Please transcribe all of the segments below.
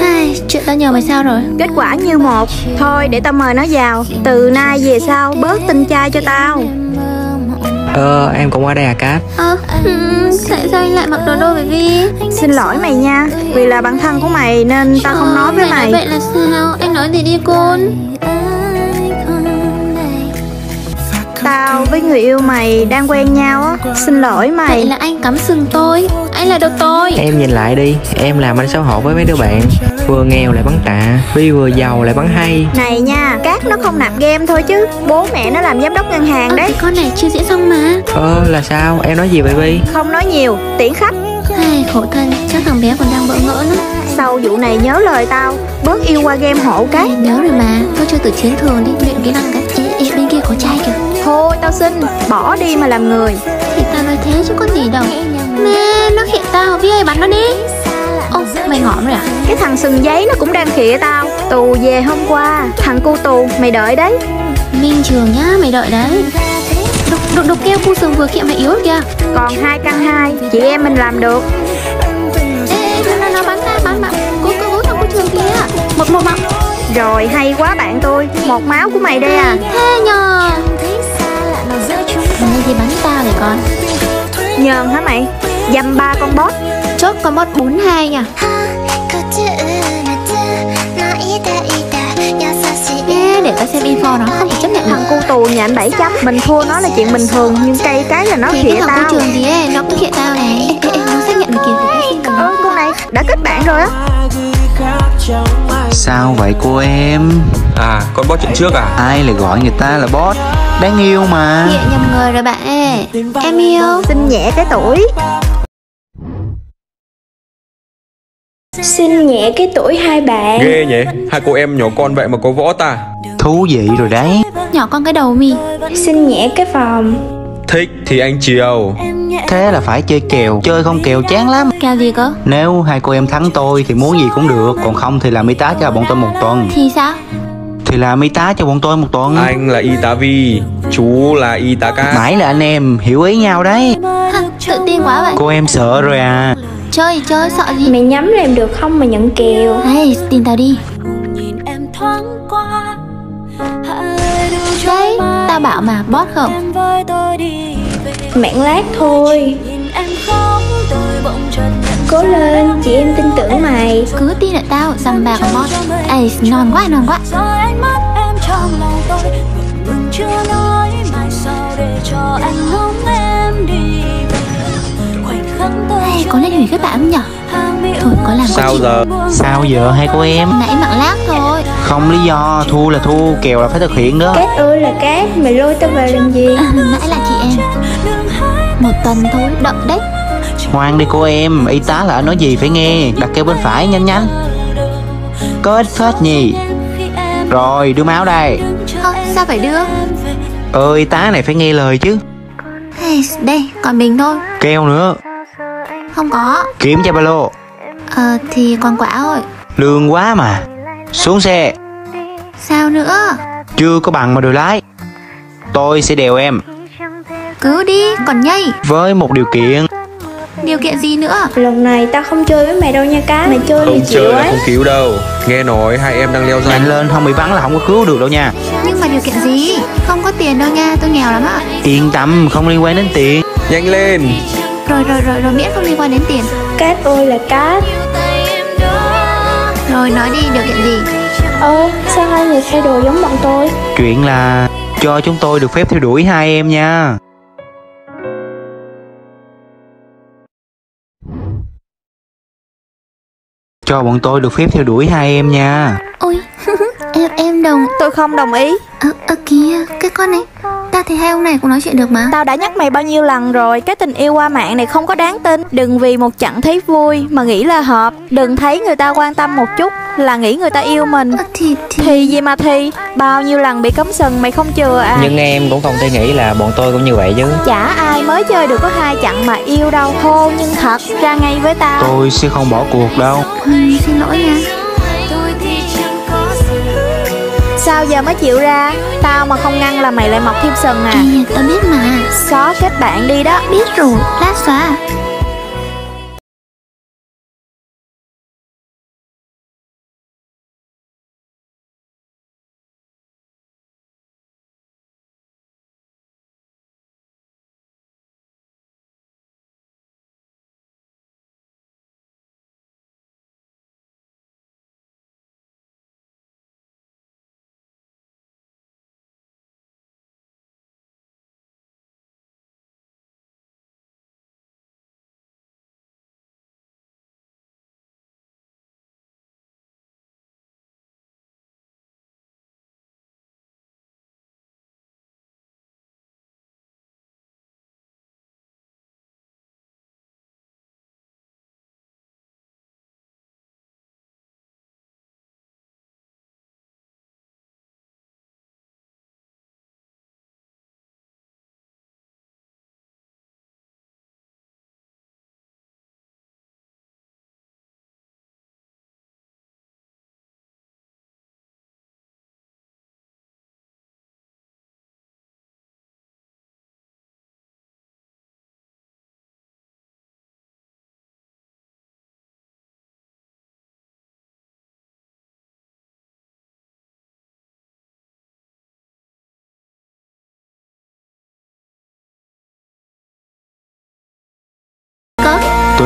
Ai, chuyện tao nhờ mày sao rồi? Kết quả như một. Thôi để tao mời nó vào. Từ nay về sau bớt tinh trai cho tao. Ờ, em cũng qua đây à Cát Ơ, ừ, tại sao anh lại mặc đồ đôi với Vi Xin lỗi mày nha. Vì là bạn thân của mày nên tao không nói với mày Vậy là sao, anh nói gì đi côn Tao với người yêu mày đang quen nhau á. Xin lỗi mày. Vậy là anh cắm sừng tôi Anh là độc tôi. Em nhìn lại đi, em làm anh xấu hổ với mấy đứa bạn. Vừa nghèo lại bắn tạ Vi vừa giàu lại bắn hay. Này nha, Cát nó không nạp game thôi chứ. Bố mẹ nó làm giám đốc ngân hàng đấy. cái con này chưa diễn xong mà. Ờ, là sao? Em nói gì vậy Vi? Không nói nhiều, tiễn khách. Ai, khổ thân, chắc thằng bé còn đang bỡ ngỡ nữa Sau vụ này nhớ lời tao Bớt yêu qua game hộ Cát. Ai, nhớ rồi mà, tôi chơi từ chiến thường đi, luyện kỹ năng cái Ê, ê, bên kia có trai kìa. Thôi tao xin, bỏ đi mà làm người. Thì tao nói thế chứ có gì đâu Nè, nó khịa tao, Vi ơi bắn nó đi. Ô, mày ngỏm rồi à? Cái thằng sừng giấy nó cũng đang khịa tao. Tù về hôm qua Thằng cu tù mày đợi đấy. Minh Trường nhá, mày đợi đấy. Đục, đục, đục kêu cu sừng vừa khịa mày yếu kìa. Còn hai căn hai Chị em mình làm được. Ê, nó, nó, bắn ra, bắn bạn. Cố, cố, cố thằng cu trường kìa. Một, một mạng. Rồi hay quá bạn tôi. Một máu của mày đây à. Thế nhờ Nhờn hả mày? Dăm ba con boss Chốt con bot 42 nha. Yeah, để tao xem info nó không thể chấp nhận Thằng cu tù nhà anh 7 chấm Mình thua nó là chuyện bình thường Nhưng cây cái là nó khịa cái thằng tao. trường gì ấy, nó cũng khịa tao này đã kết bạn rồi á. Sao vậy cô em? À, con bot chuyện trước à? Ai lại gọi người ta là boss? Đáng yêu mà. Khịa nhầm người rồi bạn ơi. Em yêu. Xin nhẹ cái tuổi. Xin nhẹ cái tuổi hai bạn. Ghê nhỉ, hai cô em nhỏ con vậy mà có võ ta. Thú vị rồi đấy. Nhỏ con cái đầu mì. Xin nhẹ cái phòng Thích thì anh chiều. Thế là phải chơi kèo Chơi không kèo chán lắm. Kèo gì cơ Nếu hai cô em thắng tôi thì muốn gì cũng được Còn không thì làm y tá cho bọn tôi một tuần. Thì sao? Thì làm y tá cho bọn tôi một tuần. Anh là y tá Vi, chú là y tá ca. Mãi là anh em hiểu ý nhau đấy. Ha, Tự tin quá vậy. Cô em sợ rồi à. Chơi chơi sợ gì? Mày nhắm làm được không mà nhận kèo? Hey, tin tao đi Đấy, tao bảo mà bot không? Mạng lát thôi. Cố lên, chị em tin tưởng mày. Cứ tin ở tao, rằng bà còn bot Ê, non quá, non quá. Ê, có nên hủy kết bạn không nhở Thôi, có làm có Sao chịu giờ? Sao giờ hai cô em? Nãy mạng lác thôi Không lý do Thua là thua Kèo là phải thực hiện đó. Cát ơi là cát, mày lôi tao về làm gì? Nãy là chị em. Một tuần thôi, đợi đấy. Ngoan đi cô em Y tá là nói gì phải nghe Đặt kêu bên phải nhanh nhanh. Có ít phết nhỉ? Rồi đưa máu đây. Ơ, sao phải đưa? Ờ y tá này phải nghe lời chứ. Hey, đây, còn mình thôi. Keo nữa. Không có. Kiểm tra ba lô. Ờ, thì còn quả thôi. Lương quá mà Xuống xe. Sao nữa? Chưa có bằng mà đồ lái. Tôi sẽ đèo em. Cứ đi, còn nhây. Với một điều kiện. Điều kiện gì nữa? Lần này tao không chơi với mày đâu nha cá. Mày chơi thì Không chịu chơi là ấy. không cứu đâu. Nghe nói hai em đang leo Nhanh danh lên không bị bắn là không có cứu được đâu nha. Nhưng mà điều kiện gì? Không có tiền đâu nha, tôi nghèo lắm ạ. Yên tâm không liên quan đến tiền. Nhanh lên. Rồi rồi rồi, rồi miễn không liên quan đến tiền. Cát ơi là cát Rồi nói đi điều kiện gì? Ơ, sao hai người thay đồ giống bọn tôi? Chuyện là cho chúng tôi được phép theo đuổi hai em nha. Cho bọn tôi được phép theo đuổi hai em nha. Ôi, em em đồng Tôi không đồng ý. Ơ, ơ kìa, cái con này. Ta thấy hai ông này cũng nói chuyện được mà. Tao đã nhắc mày bao nhiêu lần rồi Cái tình yêu qua mạng này không có đáng tin. Đừng vì một trận thấy vui mà nghĩ là hợp. Đừng thấy người ta quan tâm một chút Là nghĩ người ta yêu mình. Ơ, thì, thì Thì gì mà thì? Bao nhiêu lần bị cấm sừng mày không chừa à? Nhưng em cũng không thể nghĩ là bọn tôi cũng như vậy chứ. Chả ai mới chơi được có hai chặng mà yêu đâu. Thô nhưng thật ra ngay với tao. Tôi sẽ không bỏ cuộc đâu. Ừ, Xin lỗi nha Sao giờ mới chịu ra? Tao mà không ngăn là mày lại mọc thêm sừng à. Kìa, tao biết mà. Xóa kết bạn đi đó. Biết rồi, lát xóa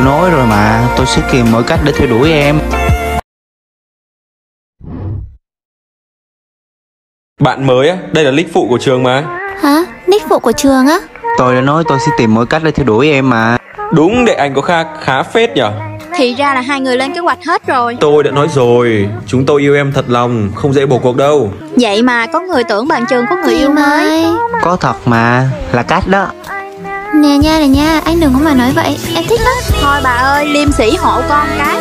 Tôi nói rồi mà. Tôi sẽ tìm mọi cách để theo đuổi em. Bạn mới á, đây là lích phụ của trường mà. Hả? Nick phụ của trường á? Tôi đã nói tôi sẽ tìm mọi cách để theo đuổi em mà. Đúng để anh có khá, khá phết nhở. Thì ra là hai người lên kế hoạch hết rồi. Tôi đã nói rồi Chúng tôi yêu em thật lòng Không dễ bỏ cuộc đâu. Vậy mà có người tưởng bạn trường có người yêu mới. mới. Có thật mà Là cách đó Nè nha nè nha Anh đừng có mà nói vậy Em thích lắm. Thôi bà ơi liêm sĩ hộ con cái.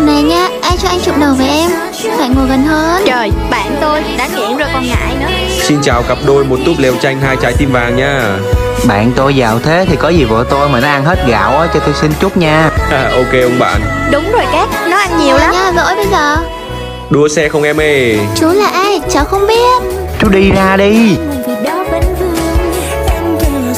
Nè nha Ai cho anh chụp đầu với em? Phải ngồi gần hơn. Trời bạn tôi đã nghiện rồi còn ngại nữa. Xin chào cặp đôi một túp lều tranh hai trái tim vàng nha. Bạn tôi giàu thế thì có gì vợ tôi mà nó ăn hết gạo á Cho tôi xin chút nha. À, Ok ông bạn. Đúng rồi Cát Nó ăn nhiều lắm. Nha dỗi bây giờ. Đua xe không em ơi. Chú là ai? Cháu không biết. Chú đi ra đi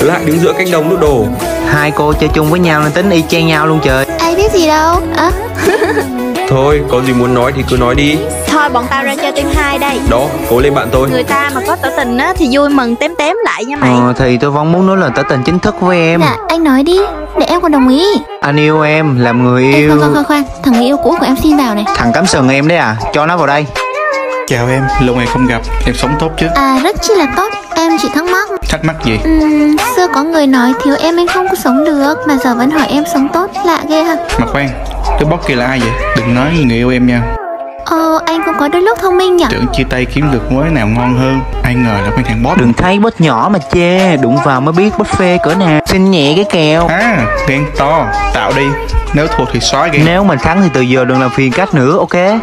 Lại đứng giữa cánh đồng nước đổ. Hai cô chơi chung với nhau nên tính y chang nhau luôn trời. Ai biết gì đâu. À Thôi có gì muốn nói thì cứ nói đi. Thôi bọn tao ra chơi team 2 đây. Đó cố lên bạn tôi. Người ta mà có tỏ tình á thì vui mừng tém tém lại nha mày. Ờ thì tôi vẫn muốn nói lời tỏ tình chính thức với em. Dạ anh nói đi Để em còn đồng ý. Anh yêu em làm người Ê yêu. khoan khoan khoan khoan Thằng người yêu cũ của em xin vào này. Thằng cắm sừng em đấy à Cho nó vào đây. Chào em, lâu ngày không gặp, em sống tốt chứ? À rất chi là tốt Em chỉ thắc mắc. Thắc mắc gì? Ừm, xưa có người nói thiếu em anh không có sống được Mà giờ vẫn hỏi em sống tốt Lạ ghê ha. Mà khoan, cái bóc kia là ai vậy? Đừng nói người yêu em nha. Ồ anh cũng có đôi lúc thông minh nhỉ? Tưởng chia tay kiếm được mối nào ngon hơn Ai ngờ là quen thằng boss Đừng thấy bớt nhỏ mà chê Đụng vào mới biết bớt phê cỡ nào. Xin nhẹ cái kèo. À, ghen to, tạo đi. Nếu thua thì xóa ghen Nếu mình thắng thì từ giờ đừng làm phiền cách nữa ok?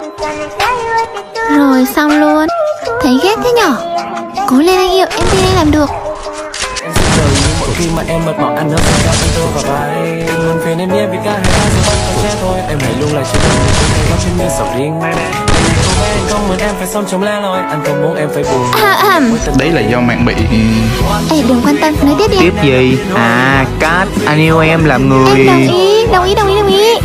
Rồi xong luôn. Thấy ghét thế nhở Cố lên anh yêu em tin anh làm được. Đời như mỗi khi mà em mệt mỏi anh ơi phải gặp tôi vào vai đừng buồn phiền em nhé vì cả hai ta sẽ vẫn còn trẻ thôi. Em hãy luôn là chuyện mình không thể góc trên như sầu riêng cô bé anh không muốn em phải sống trong lá loi anh không muốn em phải buồn. À, à. Đấy là do mạng bị. Ê đừng quan tâm nói tiếp đi Tiếp gì? À cách Anh yêu em làm người. Em đồng ý đồng ý đồng ý đồng ý